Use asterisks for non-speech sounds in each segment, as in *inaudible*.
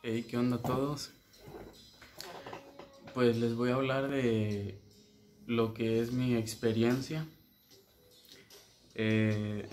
Hey, ¿qué onda a todos? Pues les voy a hablar de lo que es mi experiencia. Eh,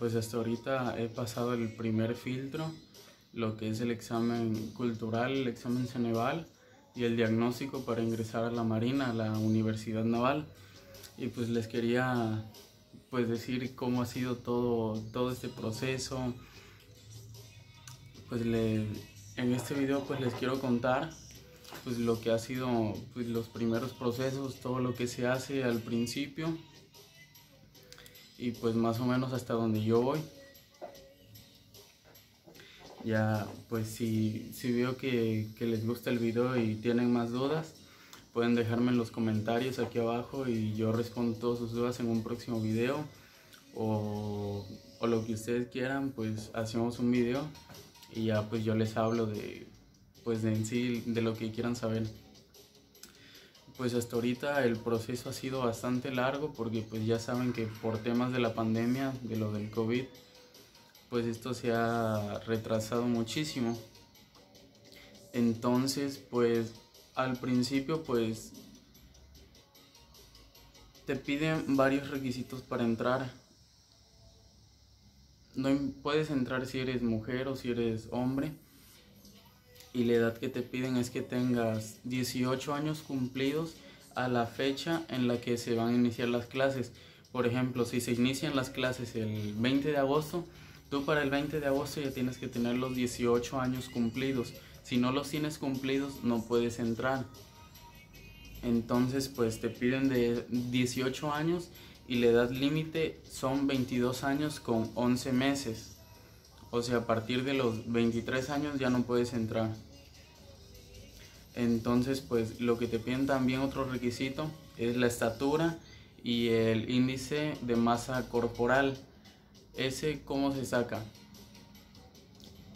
pues hasta ahorita he pasado el primer filtro, lo que es el examen cultural, el examen Ceneval y el diagnóstico para ingresar a la Marina, a la Universidad Naval. Y pues les quería pues decir cómo ha sido todo, todo este proceso. Pues le, en este video pues les quiero contar pues lo que ha sido pues, los primeros procesos, todo lo que se hace al principio y pues más o menos hasta donde yo voy. Ya pues si, si veo que, que les gusta el video y tienen más dudas, pueden dejarme en los comentarios aquí abajo y yo respondo todas sus dudas en un próximo video o, o lo que ustedes quieran pues hacemos un video y ya pues yo les hablo de pues de en sí de lo que quieran saber. Pues hasta ahorita el proceso ha sido bastante largo porque pues ya saben que por temas de la pandemia de lo del covid pues esto se ha retrasado muchísimo. Entonces pues al principio pues te piden varios requisitos para entrar no puedes entrar si eres mujer o si eres hombre. Y la edad que te piden es que tengas 18 años cumplidos a la fecha en la que se van a iniciar las clases. Por ejemplo, si se inician las clases el 20 de agosto, tú para el 20 de agosto ya tienes que tener los 18 años cumplidos. Si no los tienes cumplidos, no puedes entrar. Entonces, pues te piden de 18 años y la edad límite son 22 años con 11 meses. O sea, a partir de los 23 años ya no puedes entrar. Entonces, pues lo que te piden también otro requisito es la estatura y el índice de masa corporal. Ese, ¿cómo se saca?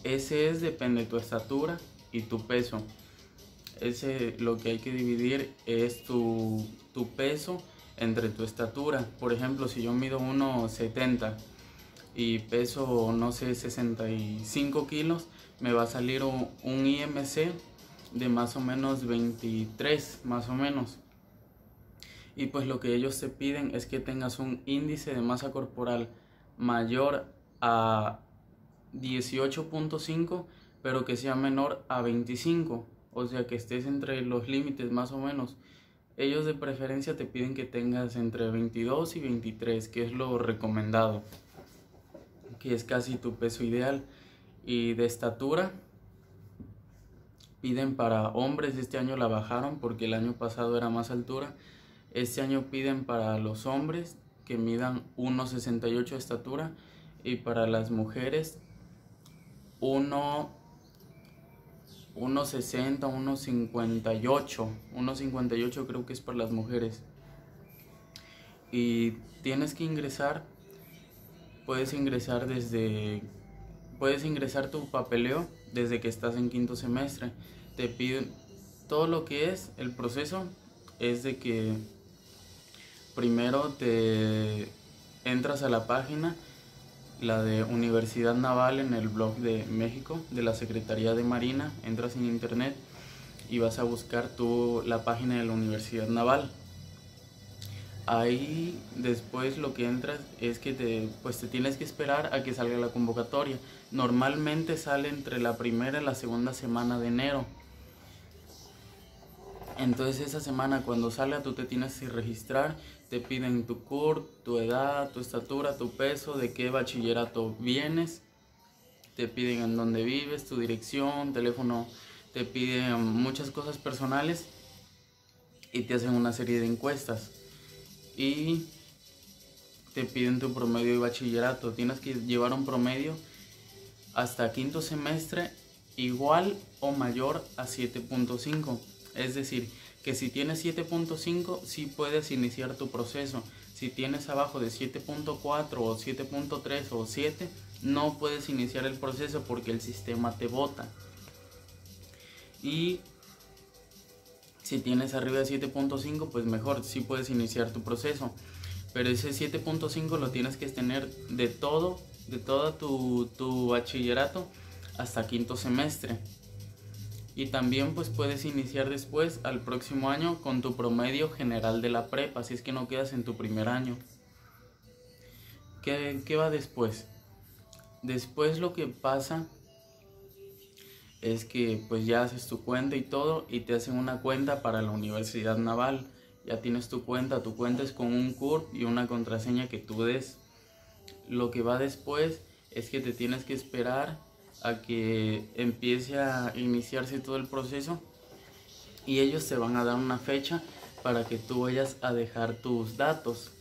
Ese es, depende de tu estatura y tu peso. Ese lo que hay que dividir es tu, tu peso entre tu estatura. Por ejemplo, si yo mido 1,70 y peso, no sé, 65 kilos, me va a salir un, IMC de más o menos 23, más o menos. Y pues lo que ellos te piden es que tengas un índice de masa corporal mayor a 18.5, pero que sea menor a 25. O sea, que estés entre los límites más o menos ellos de preferencia te piden que tengas entre 22 y 23, que es lo recomendado, que es casi tu peso ideal. Y de estatura, piden para hombres, este año la bajaron porque el año pasado era más altura. Este año piden para los hombres que midan 1,68 de estatura y para las mujeres 1 1.60, 1.58. 1.58 creo que es para las mujeres. Y tienes que ingresar, puedes ingresar desde, puedes ingresar tu papeleo desde que estás en quinto semestre. Te piden todo lo que es el proceso, es de que primero te entras a la página la de Universidad Naval en el blog de México, de la Secretaría de Marina, entras en internet y vas a buscar tú la página de la Universidad Naval. Ahí después lo que entras es que te, pues te tienes que esperar a que salga la convocatoria. Normalmente sale entre la primera y la segunda semana de enero. Entonces esa semana cuando salga tú te tienes que registrar, te piden tu CURP, tu edad, tu estatura, tu peso, de qué bachillerato vienes, te piden en dónde vives, tu dirección, teléfono, te piden muchas cosas personales y te hacen una serie de encuestas. Y te piden tu promedio de bachillerato, tienes que llevar un promedio hasta quinto semestre igual o mayor a 7.5 es decir, que si tienes 7.5 sí puedes iniciar tu proceso. Si tienes abajo de 7.4 o 7.3 o 7, no puedes iniciar el proceso porque el sistema te bota. Y si tienes arriba de 7.5, pues mejor, sí puedes iniciar tu proceso. Pero ese 7.5 lo tienes que tener de todo, de todo tu, tu bachillerato hasta quinto semestre. Y también pues puedes iniciar después al próximo año con tu promedio general de la prepa, si es que no quedas en tu primer año. ¿Qué, qué va después? Después lo que pasa es que pues ya haces tu cuenta y todo y te hacen una cuenta para la Universidad Naval. Ya tienes tu cuenta, tu cuenta es con un CURP y una contraseña que tú des. Lo que va después es que te tienes que esperar a que empiece a iniciarse todo el proceso y ellos te van a dar una fecha para que tú vayas a dejar tus datos,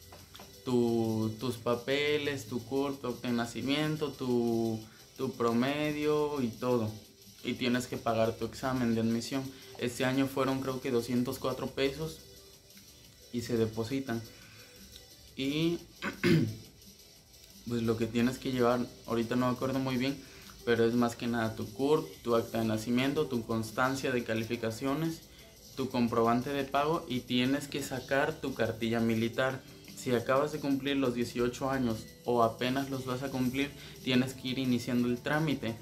tus papeles, tu CURP, tu de nacimiento, tu, tu promedio y todo y tienes que pagar tu examen de admisión. Este año fueron creo que 204 pesos y se depositan. Y *clears throat* pues lo que tienes que llevar, ahorita no me acuerdo muy bien, pero es más que nada tu CURP, tu acta de nacimiento, tu constancia de calificaciones, tu comprobante de pago y tienes que sacar tu cartilla militar. Si acabas de cumplir los 18 años o apenas los vas a cumplir, tienes que ir iniciando el trámite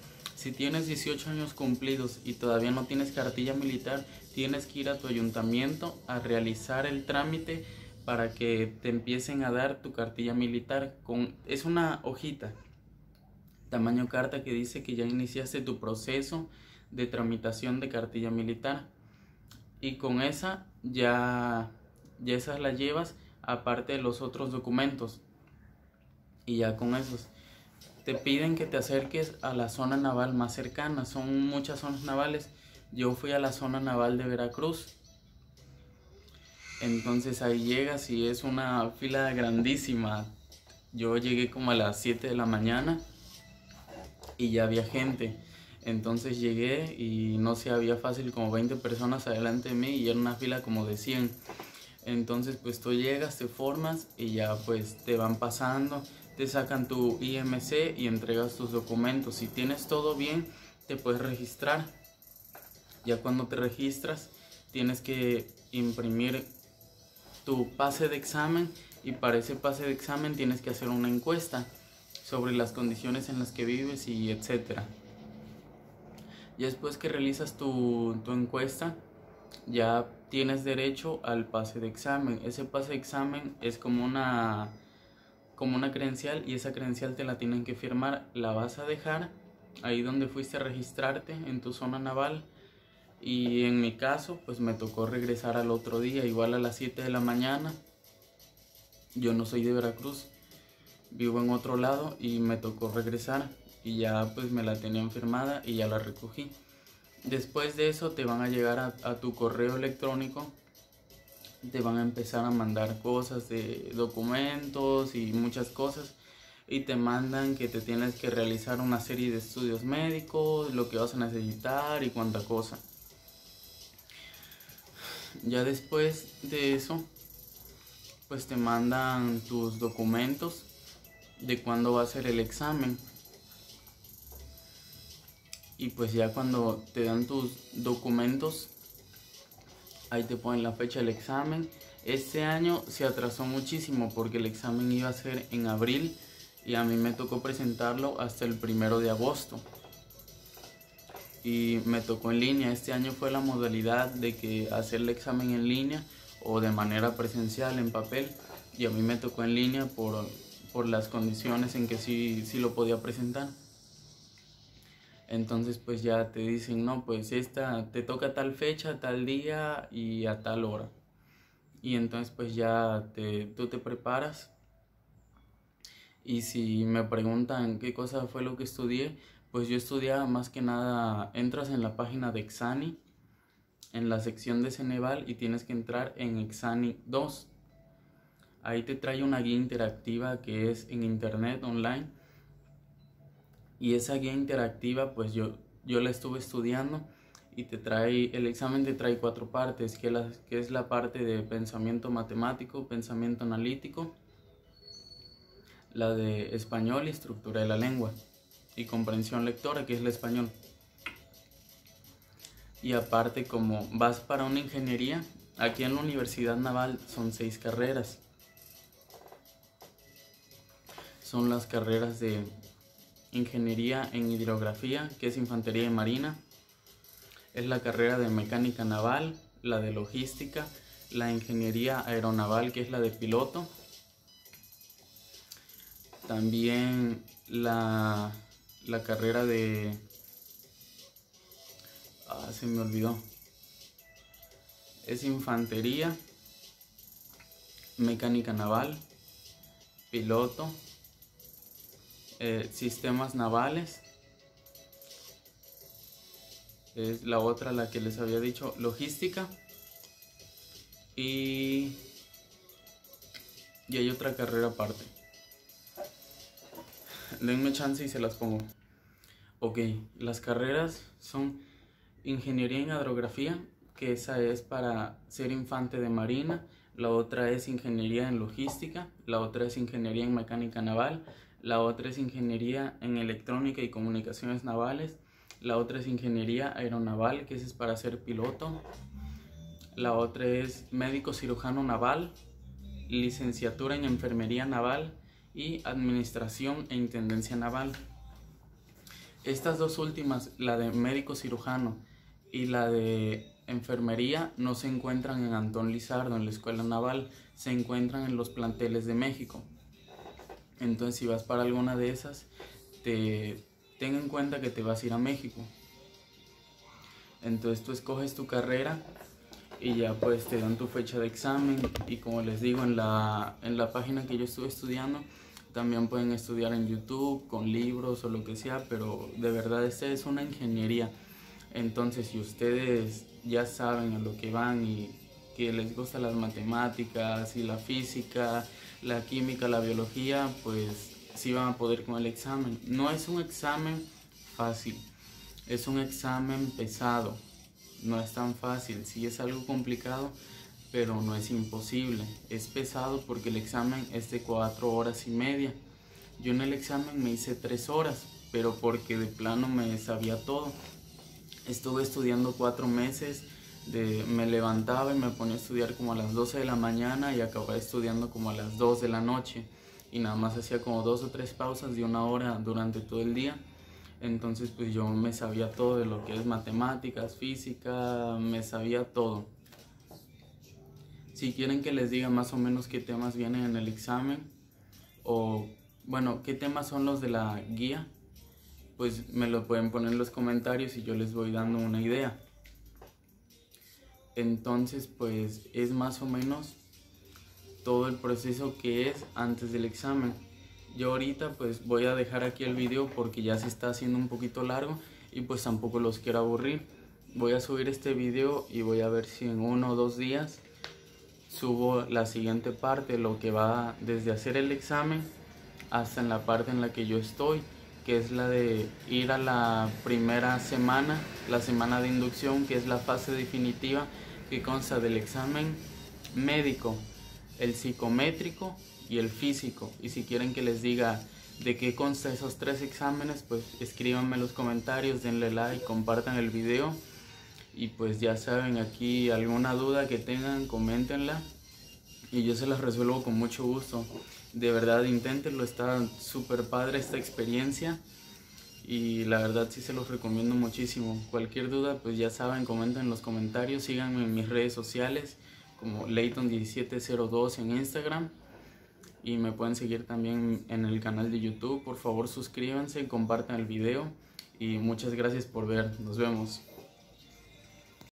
si tienes 18 años cumplidos y todavía no tienes cartilla militar, tienes que ir a tu ayuntamiento a realizar el trámite para que te empiecen a dar tu cartilla militar. Es una hojita, tamaño carta que dice que ya iniciaste tu proceso de tramitación de cartilla militar. Y con esa ya, ya esas las llevas aparte de los otros documentos. Y ya con esos te piden que te acerques a la zona naval más cercana. Son muchas zonas navales. Yo fui a la zona naval de Veracruz. Entonces ahí llegas y es una fila grandísima. Yo llegué como a las 7 de la mañana y ya había gente. Entonces llegué y no sé, había fácil como 20 personas adelante de mí y era una fila como de 100. Entonces pues tú llegas, te formas y ya pues te van pasando te sacan tu IMC y entregas tus documentos. Si tienes todo bien, te puedes registrar. Ya cuando te registras, tienes que imprimir tu pase de examen y para ese pase de examen tienes que hacer una encuesta sobre las condiciones en las que vives y etcétera. Y después que realizas tu, tu encuesta, ya tienes derecho al pase de examen. Ese pase de examen es como una como una credencial y esa credencial te la tienen que firmar. La vas a dejar ahí donde fuiste a registrarte en tu zona naval. Y en mi caso, pues me tocó regresar al otro día, igual a las 7 de la mañana. Yo no soy de Veracruz, vivo en otro lado y me tocó regresar y ya pues me la tenían firmada y ya la recogí. Después de eso te van a llegar a, tu correo electrónico te van a empezar a mandar cosas de documentos y muchas cosas y te mandan que te tienes que realizar una serie de estudios médicos, lo que vas a necesitar y cuánta cosa. Ya después de eso, pues te mandan tus documentos de cuándo va a ser el examen. Y pues ya cuando te dan tus documentos, ahí te ponen la fecha del examen. Este año se atrasó muchísimo porque el examen iba a ser en abril y a mí me tocó presentarlo hasta el primero de agosto. Y me tocó en línea. Este año fue la modalidad de que hacer el examen en línea o de manera presencial en papel. Y a mí me tocó en línea por, por las condiciones en que sí, sí lo podía presentar. Entonces pues ya te dicen, no, pues esta te toca tal fecha, tal día y a tal hora. Y entonces pues ya te, tú te preparas. Y si me preguntan qué cosa fue lo que estudié, pues yo estudiaba más que nada, entras en la página de Exani, en la sección de Ceneval y tienes que entrar en Exani 2. Ahí te trae una guía interactiva que es en internet online y esa guía interactiva pues yo, yo la estuve estudiando y te trae, el examen te trae cuatro partes, que, que es la parte de pensamiento matemático, pensamiento analítico, la de español y estructura de la lengua, y comprensión lectora, que es el español. Y aparte, como vas para una ingeniería, aquí en la Universidad Naval son seis carreras. Son las carreras de Ingeniería en Hidrografía, que es Infantería Marina, es la carrera de mecánica naval, la de logística, la ingeniería aeronaval que es la de piloto, también la, la carrera de... Ah, se me olvidó. Es infantería, mecánica naval, piloto, eh, sistemas navales. Es la otra, la que les había dicho, logística. Y, y hay otra carrera aparte. Denme chance y se las pongo. Ok, las carreras son ingeniería en hidrografía, que esa es para ser infante de marina. La otra es ingeniería en logística. La otra es ingeniería en mecánica naval. La otra es ingeniería en electrónica y comunicaciones navales. La otra es ingeniería aeronaval, que es para ser piloto. La otra es médico cirujano naval, licenciatura en enfermería naval y Administración e Intendencia Naval. Estas dos últimas, la de médico cirujano y la de enfermería, no se encuentran en Antón Lizardo, en la Escuela Naval, se encuentran en los planteles de México. Entonces, si vas para alguna de esas, te, ten en cuenta que te vas a ir a México. Entonces tú escoges tu carrera y ya pues te dan tu fecha de examen y como les digo en la, en la página que yo estuve estudiando también pueden estudiar en YouTube con libros o lo que sea, pero de verdad esta es una ingeniería. Entonces, si ustedes ya saben a lo que van y que les gusta las matemáticas y la física, la química, la biología, pues sí van a poder con el examen. No es un examen fácil, es un examen pesado. No es tan fácil, sí es algo complicado, pero no es imposible. Es pesado porque el examen es de cuatro horas y media. Yo en el examen me hice tres horas, pero porque de plano me sabía todo. Estuve estudiando cuatro meses, de, me levantaba y me ponía a estudiar como a las 12 de la mañana y acababa estudiando como a las 2 de la noche. Y nada más hacía como dos o tres pausas de una hora durante todo el día. Entonces pues yo me sabía todo de lo que es matemáticas, física, me sabía todo. Si quieren que les diga más o menos qué temas vienen en el examen o, bueno, qué temas son los de la guía, pues me lo pueden poner en los comentarios y yo les voy dando una idea. Entonces, pues es más o menos todo el proceso que es antes del examen. Yo ahorita pues voy a dejar aquí el video porque ya se está haciendo un poquito largo y pues tampoco los quiero aburrir. Voy a subir este video y voy a ver si en uno o dos días subo la siguiente parte, lo que va desde hacer el examen hasta en la parte en la que yo estoy, que es la de ir a la primera semana, la semana de inducción, que es la fase definitiva, que consta del examen médico, el psicométrico y el físico. Y si quieren que les diga de qué consta esos tres exámenes, pues escríbanme en los comentarios, denle like, compartan el video y pues ya saben, aquí alguna duda que tengan, coméntenla y yo se las resuelvo con mucho gusto. De verdad, inténtenlo, está súper padre esta experiencia y la verdad sí se los recomiendo muchísimo. Cualquier duda, pues ya saben, comenten en los comentarios, síganme en mis redes sociales como Layton1702 en Instagram y me pueden seguir también en el canal de YouTube. Por favor, suscríbanse, compartan el video y muchas gracias por ver. Nos vemos.